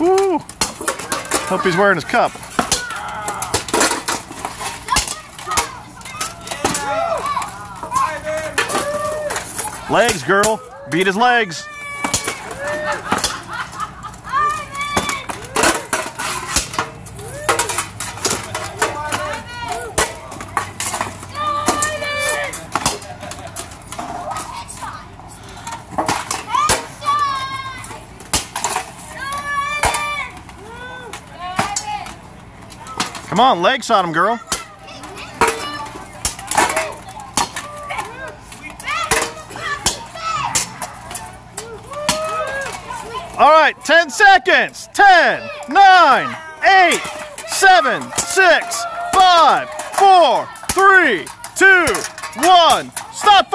Woo! Hope he's wearing his cup. Legs, girl. Beat his legs. Come on, legs on him, girl. All right, 10 seconds. 10, 9, 8, 7, 6, 5, 4, 3, 2, 1. Stop.